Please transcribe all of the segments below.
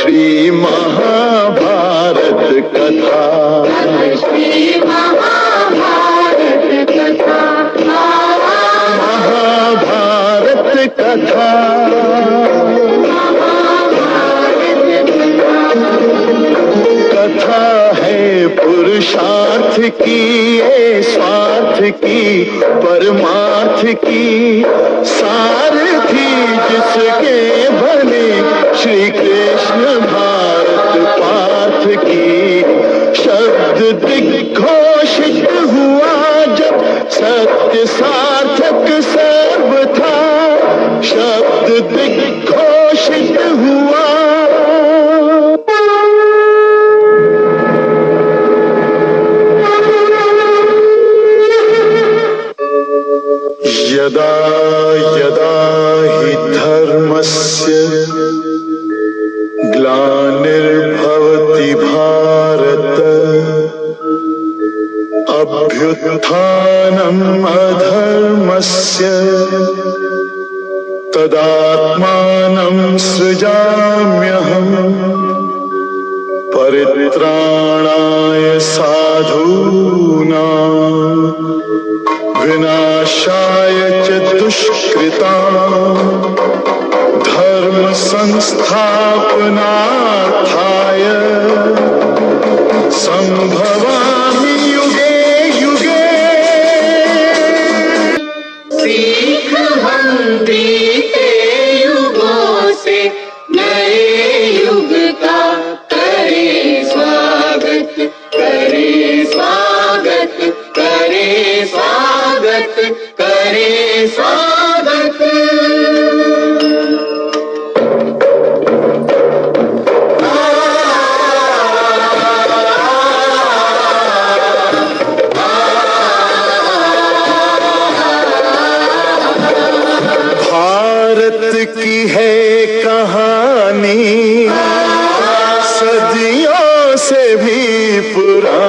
श्री महाभारत कथा। महाभारत कथा। महाभारत कथा। है पुरुषार्थ की ये स्वार्थ की परमार्थ की। सारथी जिसके बने श्री कृष्ण भारत पार्थ की शब्द दिग्घोषित हुआ जब सत्य सार्थक सर्व था। शब्द दिग्घोषित हुआ। यदा यदा हि धर्मस्य अभ्युत्थानम् अधर्मस्य तदात्मानं सृजाम्यहम् परित्राणाय साधूनाम् विनाशाय च दुष्कृता धर्म 即可恒定。है कहानी। सदियों से भी पुरानी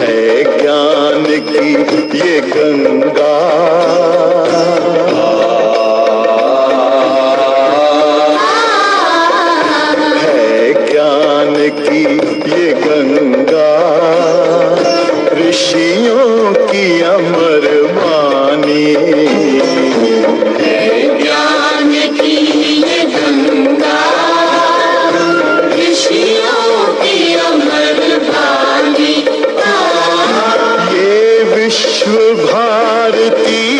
है ज्ञान की ये गंगा। है ज्ञान की ये गंगा। ऋषियों की अमर वाणी। वाणी ये विश्व भारती